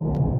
you